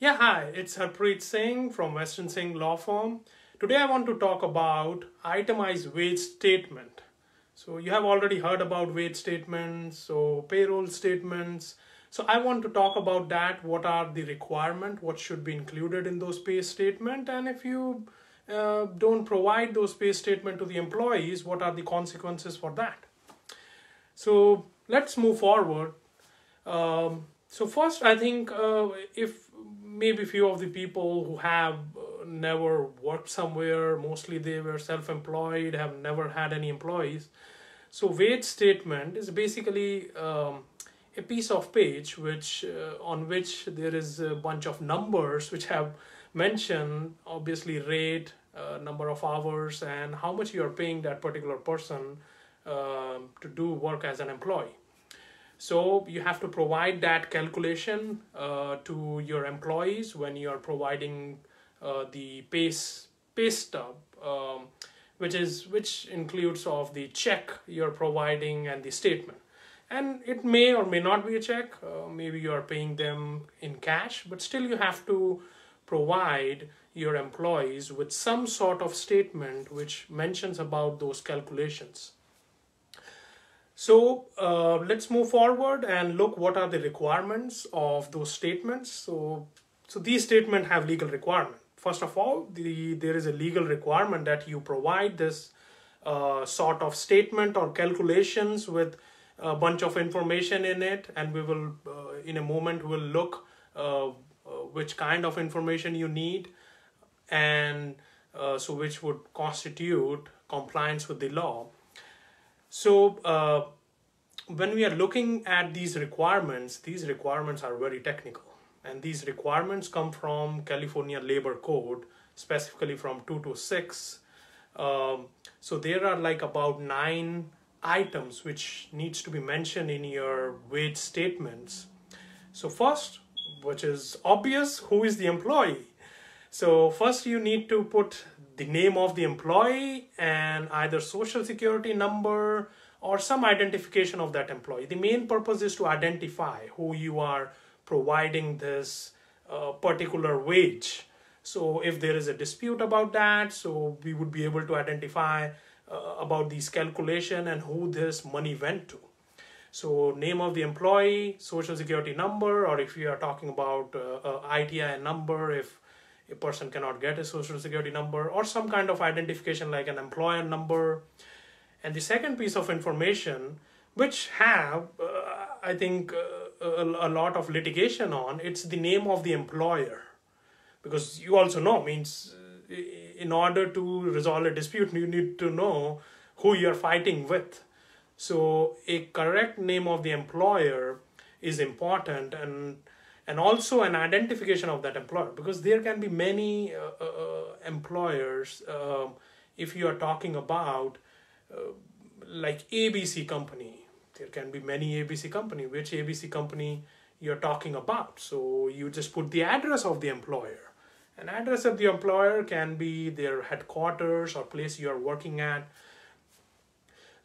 Yeah, hi, it's Harpreet Singh from Western Singh Law Firm. Today I want to talk about itemized wage statement. So you have already heard about wage statements, so payroll statements. So I want to talk about that. What are the requirement? What should be included in those pay statement? And if you uh, don't provide those pay statement to the employees, what are the consequences for that? So let's move forward. Um, so first, I think uh, if maybe few of the people who have uh, never worked somewhere, mostly they were self-employed, have never had any employees. So wage statement is basically um, a piece of page which uh, on which there is a bunch of numbers which have mentioned obviously rate, uh, number of hours, and how much you are paying that particular person um, to do work as an employee. So you have to provide that calculation uh, to your employees when you are providing uh, the pay, pay stub, um, which is which includes of the check you're providing and the statement. And it may or may not be a check. Uh, maybe you are paying them in cash, but still you have to provide your employees with some sort of statement which mentions about those calculations. So uh, let's move forward and look what are the requirements of those statements. So, so these statements have legal requirement. First of all, the, there is a legal requirement that you provide this uh, sort of statement or calculations with a bunch of information in it. And we will, uh, in a moment, we'll look uh, uh, which kind of information you need and uh, so which would constitute compliance with the law so uh, when we are looking at these requirements, these requirements are very technical. And these requirements come from California Labor Code, specifically from two 226. Um, so there are like about nine items which needs to be mentioned in your wage statements. So first, which is obvious, who is the employee? So first you need to put the name of the employee and either social security number or some identification of that employee. The main purpose is to identify who you are providing this uh, particular wage. So if there is a dispute about that, so we would be able to identify uh, about these calculation and who this money went to. So name of the employee, social security number, or if you are talking about uh, ITIN number, if a person cannot get a social security number or some kind of identification like an employer number. And the second piece of information which have uh, i think uh, a, a, lot of litigation on it's the name of the employer. Because you also know means uh, in order to resolve a dispute you need to know who you're fighting with. So a correct name of the employer is important and and also an identification of that employer because there can be many uh, uh, uh employers um, if you are talking about uh, like abc company. There can be many abc company. Which abc company you're talking about? So you just put the address of the employer. An address of the employer can be their headquarters or place you are working at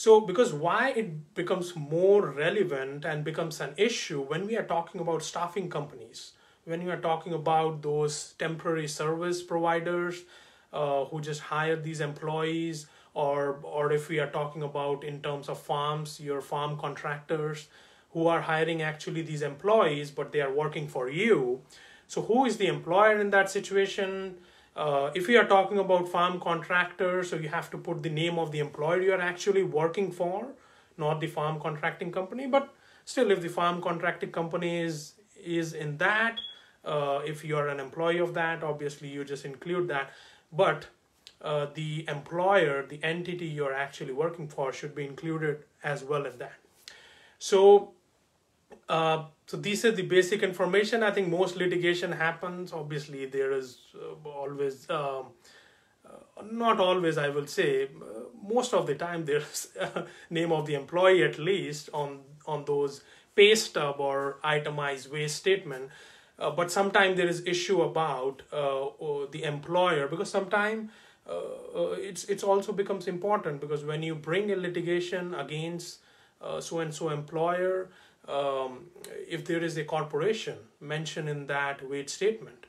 so, because why it becomes more relevant and becomes an issue when we are talking about staffing companies, when we are talking about those temporary service providers uh, who just hire these employees, or or if we are talking about in terms of farms, your farm contractors who are hiring actually these employees, but they are working for you. So, who is the employer in that situation? Uh, if you are talking about farm contractors, so you have to put the name of the employer you are actually working for, not the farm contracting company. But still, if the farm contracting company is is in that, uh, if you are an employee of that, obviously you just include that. But uh, the employer, the entity you're actually working for, should be included as well in that. So uh, so these are the basic information. I think most litigation happens. Obviously, there is uh, always, um, uh, not always, I will say, uh, most of the time there's name of the employee at least on on those pay stub or itemized wage statement. Uh, but sometimes there is issue about the employer because sometimes it's it's also becomes important because when you bring a litigation against so and so employer um, if there is a corporation mentioned in that wage statement.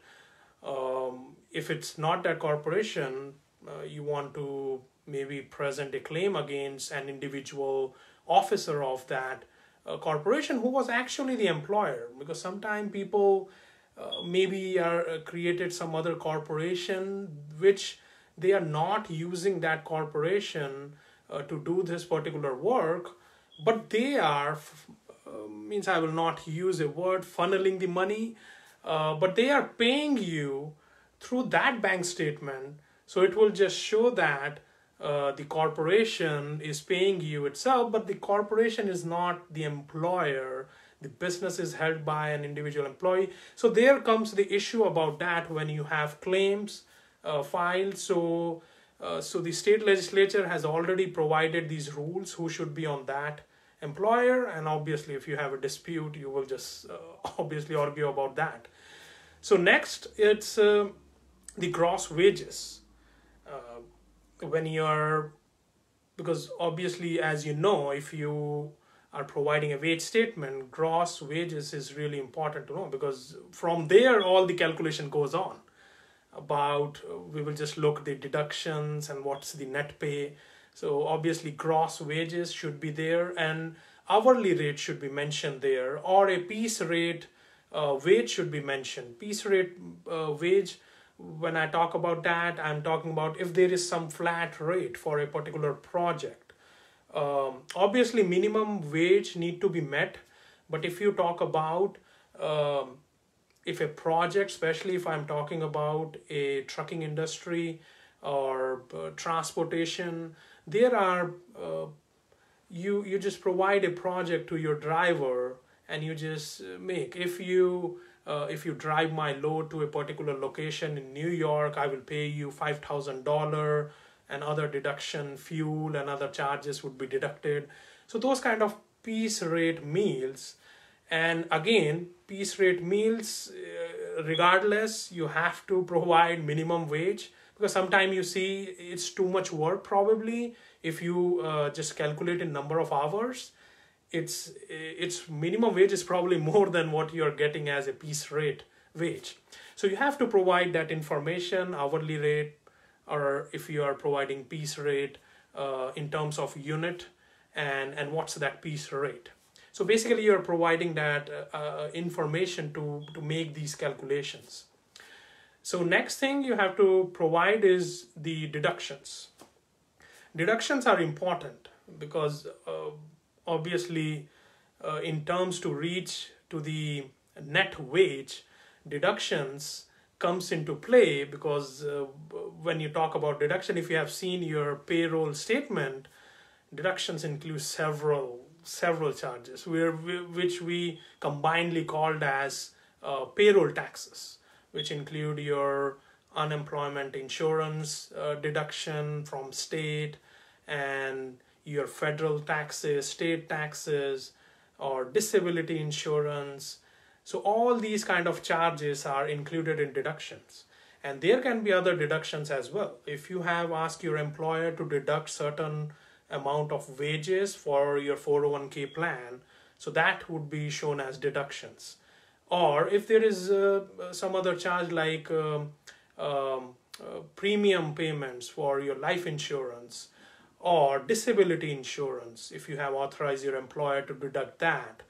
Um, if it's not that corporation, uh, you want to maybe present a claim against an individual officer of that uh, corporation who was actually the employer because sometimes people uh, maybe are uh, created some other corporation which they are not using that corporation uh, to do this particular work but they are means i will not use a word funneling the money uh, but they are paying you through that bank statement so it will just show that uh, the corporation is paying you itself, but the corporation is not the employer. The business is held by an individual employee. So there comes the issue about that when you have claims uh, filed. So, uh, so the state legislature has already provided these rules who should be on that employer. And obviously, if you have a dispute, you will just uh, obviously argue about that. So next, it's uh, the gross wages when you're because obviously as you know if you are providing a wage statement gross wages is really important to know because from there all the calculation goes on about we will just look the deductions and what's the net pay so obviously gross wages should be there and hourly rate should be mentioned there or a piece rate uh, wage should be mentioned piece rate uh, wage when I talk about that, I'm talking about if there is some flat rate for a particular project. Um, obviously, minimum wage need to be met, but if you talk about um, if a project, especially if I'm talking about a trucking industry or uh, transportation, there are uh, you you just provide a project to your driver and you just make if you uh, if you drive my load to a particular location in New York, I will pay you $5,000 and other deduction, fuel and other charges would be deducted. So those kind of piece rate meals. And again, piece rate meals, uh, regardless, you have to provide minimum wage because sometimes you see it's too much work probably if you uh, just calculate in number of hours its its minimum wage is probably more than what you're getting as a piece rate wage. So you have to provide that information hourly rate or if you are providing piece rate uh, in terms of unit and and what's that piece rate. So basically you're providing that uh, uh, information to to make these calculations so next thing you have to provide is the deductions. Deductions are important because uh, obviously uh, in terms to reach to the net wage deductions comes into play because uh, when you talk about deduction if you have seen your payroll statement deductions include several several charges where which we combinedly called as uh, payroll taxes which include your unemployment insurance uh, deduction from state and your federal taxes, state taxes, or disability insurance. So all these kind of charges are included in deductions. And there can be other deductions as well. If you have asked your employer to deduct certain amount of wages for your 401k plan, so that would be shown as deductions. Or if there is uh, some other charge like um, um, uh, premium payments for your life insurance, or disability insurance if you have authorized your employer to deduct that.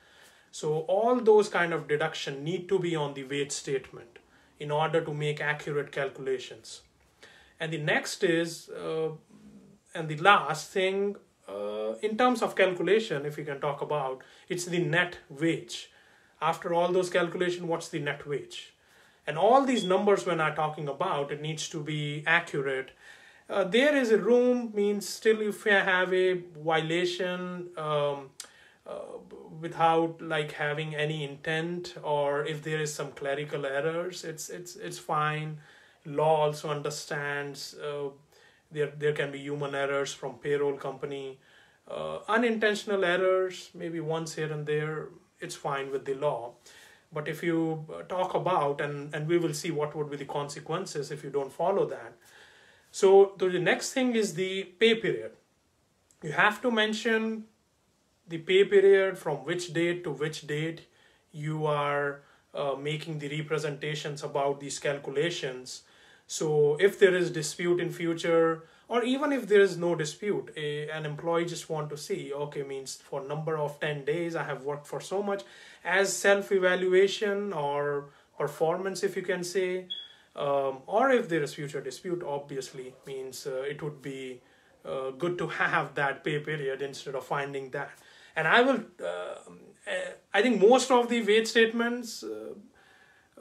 So all those kind of deduction need to be on the wage statement in order to make accurate calculations. And the next is, uh, and the last thing, uh, in terms of calculation, if we can talk about, it's the net wage. After all those calculation, what's the net wage? And all these numbers when I'm talking about, it needs to be accurate. Uh, there is a room means still if you have a violation um, uh, without like having any intent or if there is some clerical errors it's it's it's fine. Law also understands uh, there there can be human errors from payroll company. Uh, unintentional errors maybe once here and there it's fine with the law. But if you talk about and and we will see what would be the consequences if you don't follow that. So the next thing is the pay period. You have to mention the pay period from which date to which date you are uh, making the representations about these calculations. So if there is dispute in future or even if there is no dispute a, an employee just want to see okay means for number of 10 days i have worked for so much. As self evaluation or performance if you can say um, or if there is future dispute obviously means uh, it would be uh, good to have that pay period instead of finding that. And i will uh, i think most of the wage statements uh,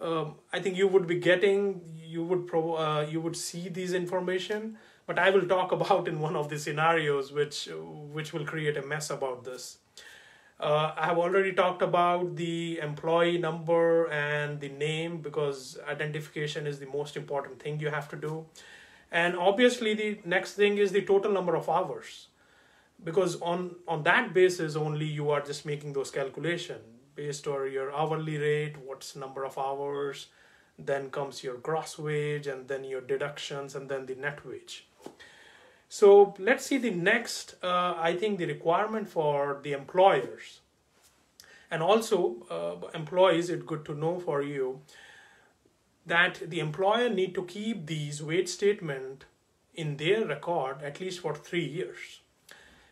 um, i think you would be getting you would pro uh, you would see these information but i will talk about in one of the scenarios which which will create a mess about this uh, I have already talked about the employee number and the name because identification is the most important thing you have to do. And obviously the next thing is the total number of hours because on, on that basis only you are just making those calculation based on your hourly rate, what's number of hours, then comes your gross wage and then your deductions and then the net wage. So let's see the next, uh, I think the requirement for the employers and also uh, employees, it's good to know for you that the employer need to keep these wage statement in their record at least for three years.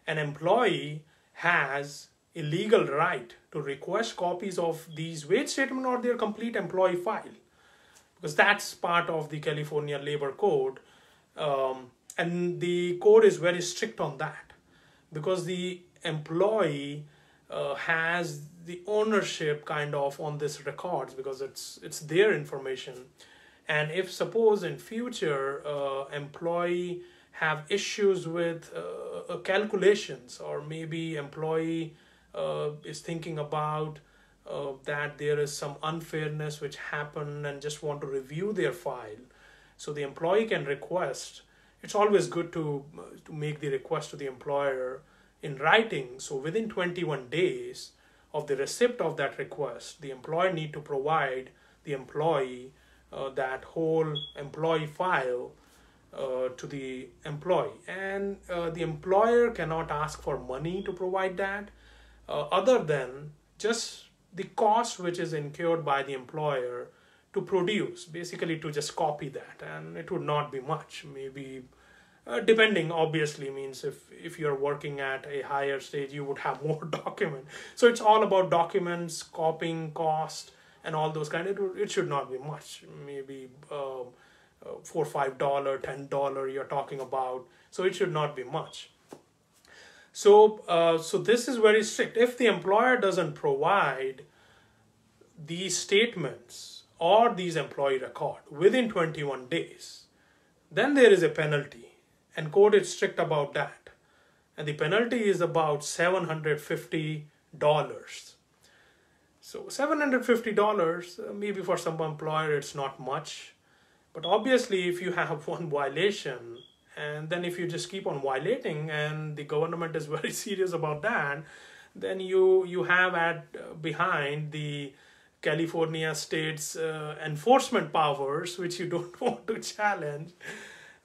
An employee has a legal right to request copies of these wage statement or their complete employee file because that's part of the California Labor Code. Um, and the code is very strict on that. Because the employee uh, has the ownership kind of on this records because it's it's their information. And if suppose in future uh, employee have issues with uh, uh calculations or maybe employee uh, is thinking about uh, that there is some unfairness which happened and just want to review their file. So the employee can request it's always good to to make the request to the employer in writing. So within 21 days of the receipt of that request the employer need to provide the employee uh, that whole employee file uh, to the employee. And uh, the employer cannot ask for money to provide that uh, other than just the cost which is incurred by the employer to produce basically to just copy that and it would not be much. Maybe uh, depending obviously means if if you're working at a higher stage you would have more document. So it's all about documents copying cost and all those kind. Of it should not be much. Maybe um, uh, four five dollar ten dollar you're talking about. So it should not be much. So uh, so this is very strict. If the employer doesn't provide these statements or these employee record within 21 days then there is a penalty and code is strict about that. And the penalty is about $750. So $750, uh, maybe for some employer it's not much. But obviously if you have one violation and then if you just keep on violating and the government is very serious about that, then you, you have at uh, behind the California state's uh, enforcement powers, which you don't want to challenge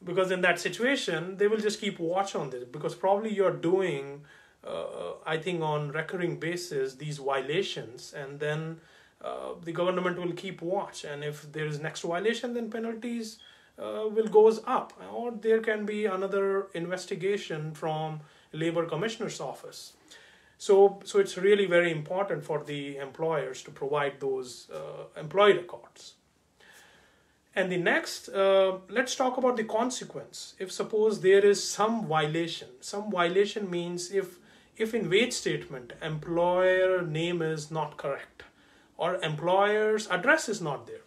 because in that situation they will just keep watch on this because probably you're doing uh, i think on recurring basis these violations and then uh, the government will keep watch and if there is next violation then penalties uh, will goes up or there can be another investigation from labor commissioner's office so so it's really very important for the employers to provide those uh, employee records and the next, uh, let's talk about the consequence. If suppose there is some violation, some violation means if if in wage statement employer name is not correct or employer's address is not there,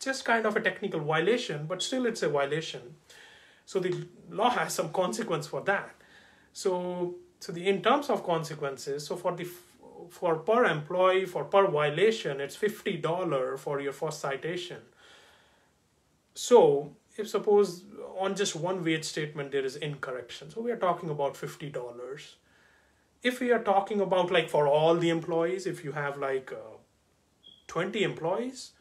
just kind of a technical violation, but still it's a violation. So the law has some consequence for that. So so the in terms of consequences, so for the for per employee for per violation, it's fifty dollar for your first citation so if suppose on just one wage statement there is incorrection, so we are talking about $50. If we are talking about like for all the employees, if you have like uh, 20 employees,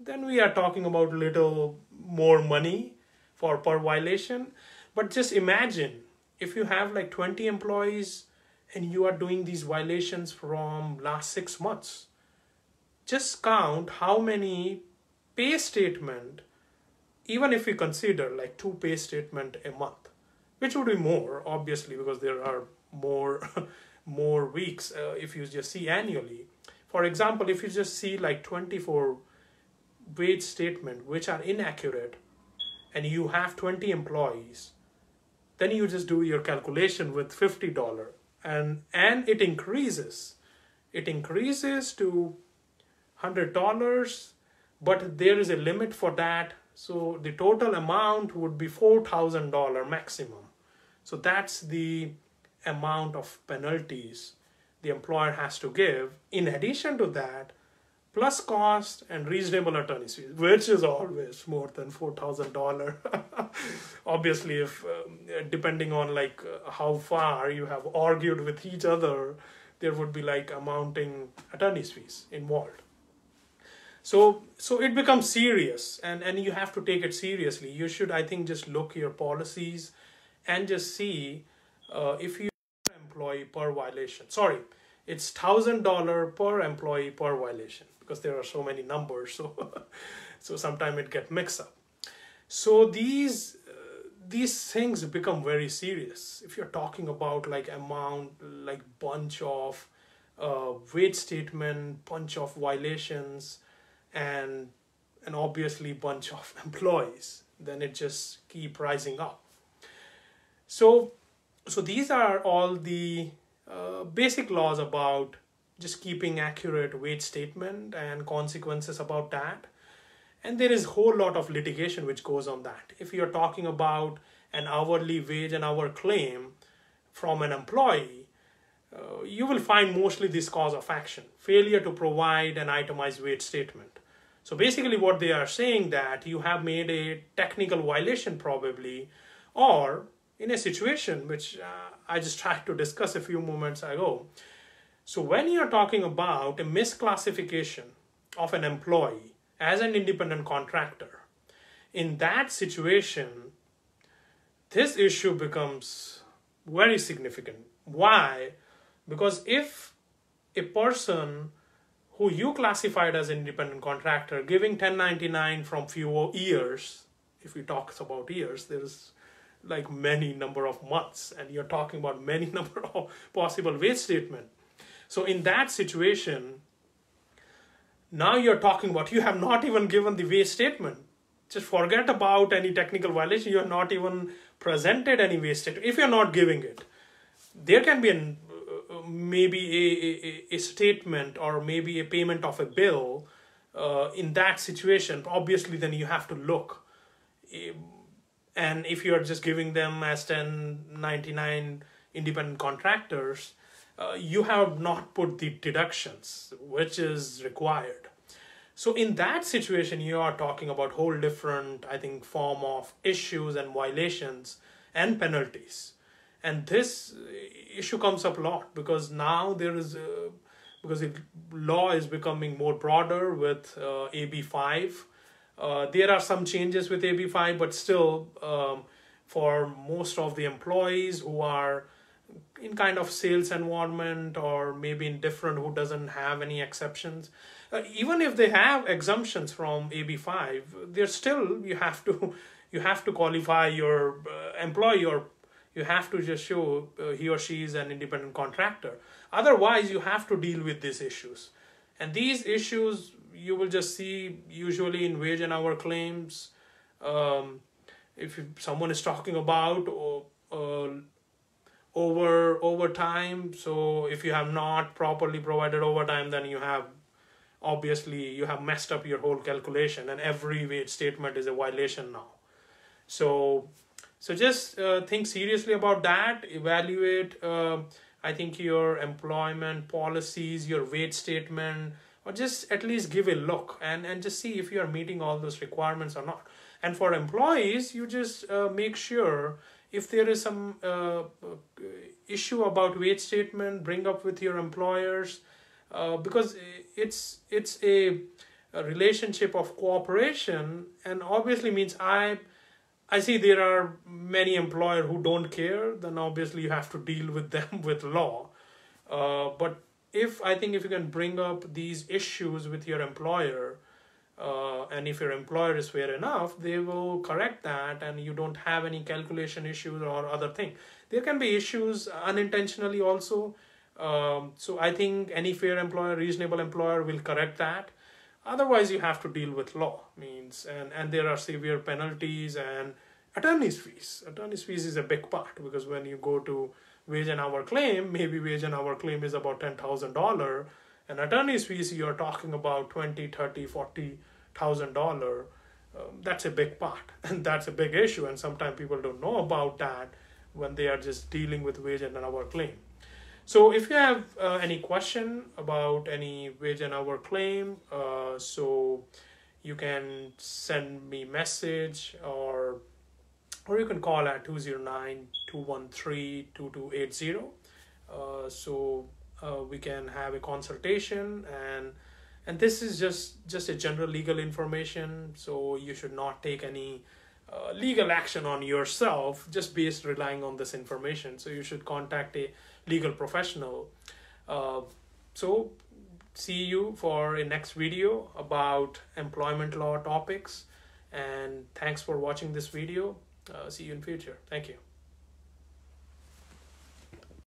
then we are talking about little more money for per violation. But just imagine if you have like 20 employees and you are doing these violations from last six months just count how many pay statement even if we consider like two pay statement a month which would be more obviously because there are more more weeks uh, if you just see annually. For example if you just see like 24 wage statement which are inaccurate and you have 20 employees then you just do your calculation with $50 and and it increases. It increases to $100 but there is a limit for that. So the total amount would be $4000 maximum. So that's the amount of penalties the employer has to give. In addition to that plus cost and reasonable attorney's fees, which is always more than four thousand dollar. Obviously, if um, depending on like uh, how far you have argued with each other, there would be like amounting attorney's fees involved. So so it becomes serious, and and you have to take it seriously. You should, I think, just look your policies, and just see uh, if you employee per violation. Sorry, it's thousand dollar per employee per violation because there are so many numbers so so sometimes it get mixed up. So these uh, these things become very serious. If you're talking about like amount like bunch of uh, wage statement bunch of violations and and obviously bunch of employees then it just keep rising up. So so these are all the uh, basic laws about just keeping accurate wage statement and consequences about that. And there is a whole lot of litigation which goes on that. If you're talking about an hourly wage and hour claim from an employee uh, you will find mostly this cause of action failure to provide an itemized wage statement. So basically what they are saying that you have made a technical violation probably or in a situation which uh, i just tried to discuss a few moments ago so when you're talking about a misclassification of an employee as an independent contractor, in that situation, this issue becomes very significant. Why? Because if a person who you classified as independent contractor giving 1099 from few years, if we talk about years, there's like many number of months and you're talking about many number of possible wage statement so in that situation, now you're talking about you have not even given the wage statement. Just forget about any technical violation. You have not even presented any wage statement. If you're not giving it, there can be an, uh, maybe a, a, a, statement or maybe a payment of a bill uh, in that situation. Obviously, then you have to look. And if you're just giving them as 1099 independent contractors, uh, you have not put the deductions which is required. So in that situation you are talking about whole different i think form of issues and violations and penalties. And this issue comes up a lot because now there is a, because the law is becoming more broader with uh, AB5 uh, there are some changes with AB5 but still um, for most of the employees who are in kind of sales environment or maybe in different who doesn't have any exceptions. Uh, even if they have exemptions from ab5 they're still you have to you have to qualify your uh, employee or you have to just show uh, he or she is an independent contractor. Otherwise you have to deal with these issues. And these issues you will just see usually in wage and hour claims. Um, if someone is talking about or, uh, over overtime so if you have not properly provided overtime then you have obviously you have messed up your whole calculation and every wage statement is a violation now. So so just uh, think seriously about that. Evaluate uh, i think your employment policies your wage statement or just at least give a look and and just see if you are meeting all those requirements or not. And for employees you just uh, make sure if there is some uh, issue about wage statement bring up with your employers uh, because it's it's a, a, relationship of cooperation and obviously means i i see there are many employer who don't care then obviously you have to deal with them with law. Uh, but if I think if you can bring up these issues with your employer, uh, and if your employer is fair enough, they will correct that, and you don't have any calculation issues or other thing. There can be issues unintentionally also. Um, so I think any fair employer, reasonable employer will correct that. Otherwise, you have to deal with law means, and and there are severe penalties and attorney's fees. Attorney's fees is a big part because when you go to wage and hour claim, maybe wage and hour claim is about $10,000 and attorney's fees you're talking about 20 30 40 thousand dollar um, that's a big part. And that's a big issue and sometimes people don't know about that when they are just dealing with wage and hour claim. So if you have uh, any question about any wage and hour claim uh, so you can send me message or or you can call at 209-213-2280 uh, so uh, we can have a consultation and and this is just just a general legal information. So you should not take any uh, legal action on yourself just based relying on this information. So you should contact a legal professional. Uh, so see you for a next video about employment law topics. And thanks for watching this video. Uh, see you in future. Thank you.